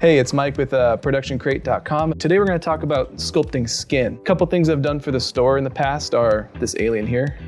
Hey, it's Mike with uh, ProductionCrate.com. Today we're going to talk about sculpting skin. A couple things I've done for the store in the past are this alien here.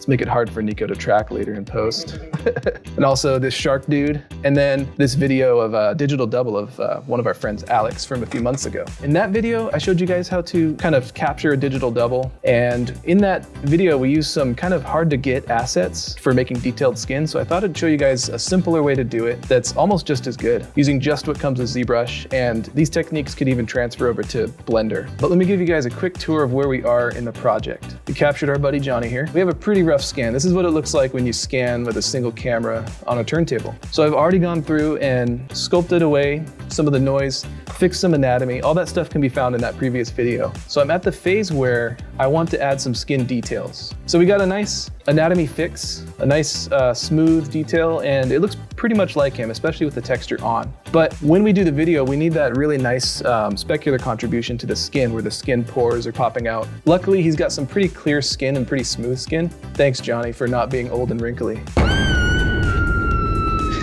Let's make it hard for Nico to track later in post. and also this shark dude. And then this video of a digital double of uh, one of our friends, Alex, from a few months ago. In that video, I showed you guys how to kind of capture a digital double. And in that video, we used some kind of hard to get assets for making detailed skin. So I thought I'd show you guys a simpler way to do it that's almost just as good using just what comes with ZBrush. And these techniques could even transfer over to Blender. But let me give you guys a quick tour of where we are in the project. We captured our buddy Johnny here. We have a pretty rough scan. This is what it looks like when you scan with a single camera on a turntable. So I've already gone through and sculpted away some of the noise, fixed some anatomy. All that stuff can be found in that previous video. So I'm at the phase where I want to add some skin details. So we got a nice anatomy fix, a nice uh, smooth detail, and it looks pretty much like him, especially with the texture on. But when we do the video, we need that really nice um, specular contribution to the skin where the skin pores are popping out. Luckily, he's got some pretty clear skin and pretty smooth skin. Thanks, Johnny, for not being old and wrinkly.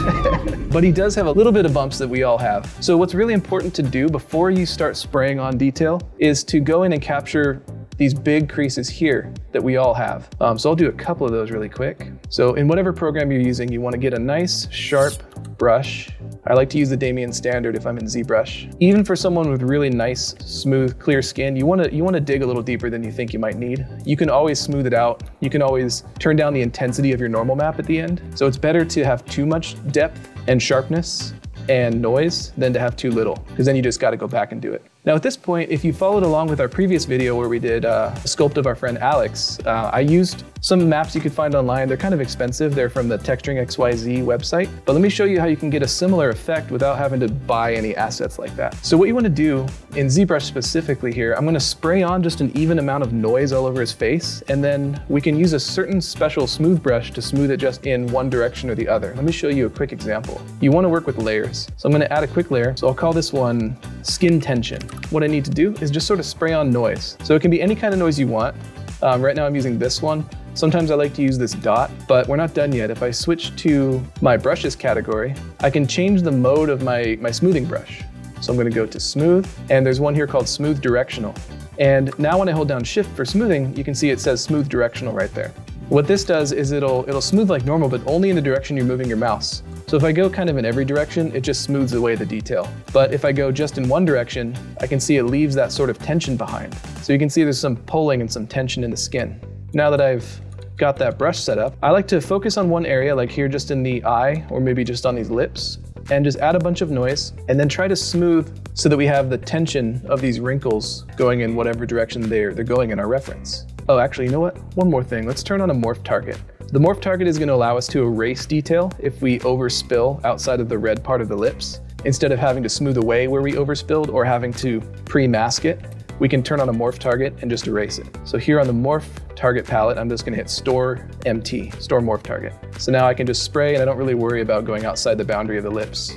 but he does have a little bit of bumps that we all have. So what's really important to do before you start spraying on detail is to go in and capture these big creases here that we all have. Um, so I'll do a couple of those really quick. So in whatever program you're using, you wanna get a nice sharp brush. I like to use the Damien standard if I'm in ZBrush. Even for someone with really nice, smooth, clear skin, you wanna, you wanna dig a little deeper than you think you might need. You can always smooth it out. You can always turn down the intensity of your normal map at the end. So it's better to have too much depth and sharpness and noise than to have too little, because then you just gotta go back and do it. Now at this point, if you followed along with our previous video where we did uh, a sculpt of our friend Alex, uh, I used some maps you could find online. They're kind of expensive. They're from the Texturing XYZ website. But let me show you how you can get a similar effect without having to buy any assets like that. So what you wanna do in ZBrush specifically here, I'm gonna spray on just an even amount of noise all over his face, and then we can use a certain special smooth brush to smooth it just in one direction or the other. Let me show you a quick example. You wanna work with layers. So I'm gonna add a quick layer. So I'll call this one skin tension. What I need to do is just sort of spray on noise. So it can be any kind of noise you want. Um, right now I'm using this one. Sometimes I like to use this dot, but we're not done yet. If I switch to my brushes category, I can change the mode of my, my smoothing brush. So I'm gonna go to smooth, and there's one here called smooth directional. And now when I hold down shift for smoothing, you can see it says smooth directional right there. What this does is it'll, it'll smooth like normal, but only in the direction you're moving your mouse. So if I go kind of in every direction, it just smooths away the detail. But if I go just in one direction, I can see it leaves that sort of tension behind. So you can see there's some pulling and some tension in the skin. Now that I've got that brush set up, I like to focus on one area, like here just in the eye, or maybe just on these lips, and just add a bunch of noise, and then try to smooth so that we have the tension of these wrinkles going in whatever direction they're, they're going in our reference. Oh, actually, you know what? One more thing. Let's turn on a morph target. The morph target is going to allow us to erase detail if we overspill outside of the red part of the lips. Instead of having to smooth away where we overspilled or having to pre-mask it, we can turn on a morph target and just erase it. So here on the morph target palette, I'm just gonna hit store MT, store morph target. So now I can just spray and I don't really worry about going outside the boundary of the lips.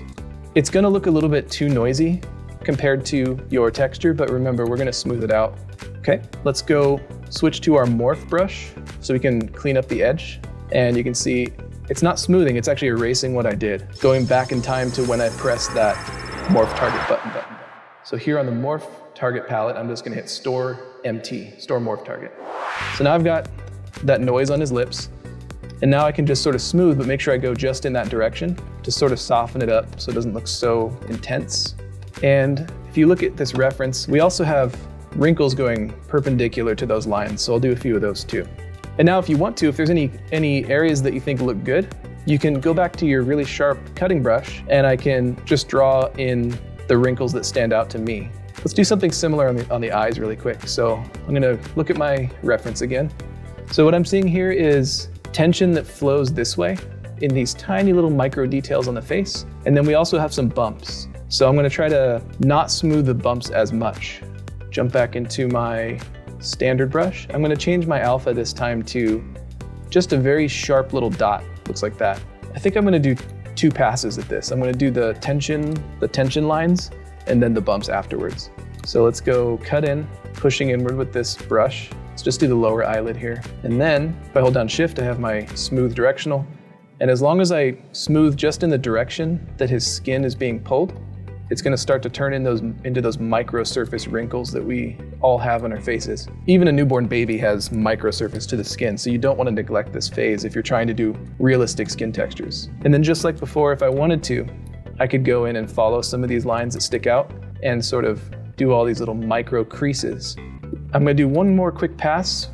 It's gonna look a little bit too noisy compared to your texture, but remember, we're gonna smooth it out. Okay, let's go switch to our morph brush so we can clean up the edge. And you can see it's not smoothing, it's actually erasing what I did, going back in time to when I pressed that morph target button button. So here on the morph target palette, I'm just gonna hit store MT, store morph target. So now I've got that noise on his lips, and now I can just sort of smooth, but make sure I go just in that direction to sort of soften it up so it doesn't look so intense. And if you look at this reference, we also have wrinkles going perpendicular to those lines, so I'll do a few of those too. And now if you want to, if there's any, any areas that you think look good, you can go back to your really sharp cutting brush and I can just draw in the wrinkles that stand out to me. Let's do something similar on the, on the eyes really quick. So I'm gonna look at my reference again. So what I'm seeing here is tension that flows this way in these tiny little micro details on the face. And then we also have some bumps. So I'm gonna try to not smooth the bumps as much jump back into my standard brush. I'm gonna change my alpha this time to just a very sharp little dot, looks like that. I think I'm gonna do two passes at this. I'm gonna do the tension, the tension lines, and then the bumps afterwards. So let's go cut in, pushing inward with this brush. Let's just do the lower eyelid here. And then if I hold down shift, I have my smooth directional. And as long as I smooth just in the direction that his skin is being pulled, it's going to start to turn in those into those micro surface wrinkles that we all have on our faces. Even a newborn baby has micro surface to the skin, so you don't want to neglect this phase if you're trying to do realistic skin textures. And then just like before, if I wanted to, I could go in and follow some of these lines that stick out and sort of do all these little micro creases. I'm going to do one more quick pass,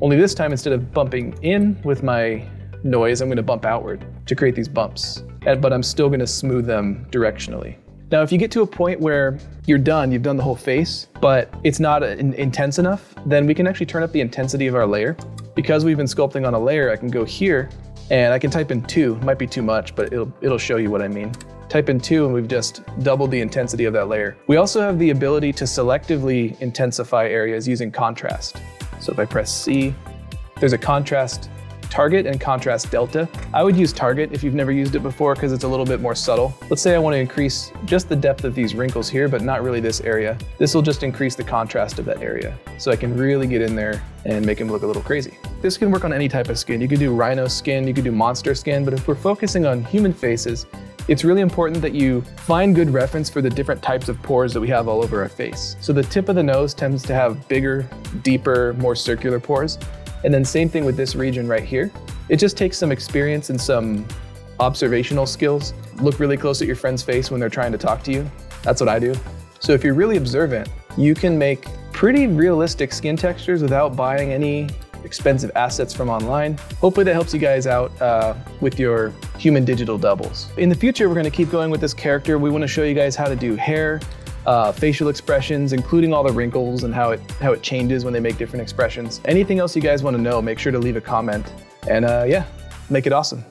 only this time instead of bumping in with my noise, I'm going to bump outward to create these bumps. But I'm still going to smooth them directionally. Now, if you get to a point where you're done, you've done the whole face, but it's not uh, intense enough, then we can actually turn up the intensity of our layer. Because we've been sculpting on a layer, I can go here and I can type in two. It might be too much, but it'll, it'll show you what I mean. Type in two and we've just doubled the intensity of that layer. We also have the ability to selectively intensify areas using contrast. So if I press C, there's a contrast target and contrast delta. I would use target if you've never used it before because it's a little bit more subtle. Let's say I want to increase just the depth of these wrinkles here, but not really this area. This will just increase the contrast of that area. So I can really get in there and make them look a little crazy. This can work on any type of skin. You could do rhino skin, you could do monster skin, but if we're focusing on human faces, it's really important that you find good reference for the different types of pores that we have all over our face. So the tip of the nose tends to have bigger, deeper, more circular pores. And then same thing with this region right here. It just takes some experience and some observational skills. Look really close at your friend's face when they're trying to talk to you. That's what I do. So if you're really observant, you can make pretty realistic skin textures without buying any expensive assets from online. Hopefully that helps you guys out uh, with your human digital doubles. In the future, we're gonna keep going with this character. We wanna show you guys how to do hair, uh, facial expressions, including all the wrinkles and how it how it changes when they make different expressions. Anything else you guys want to know, make sure to leave a comment. And uh, yeah, make it awesome.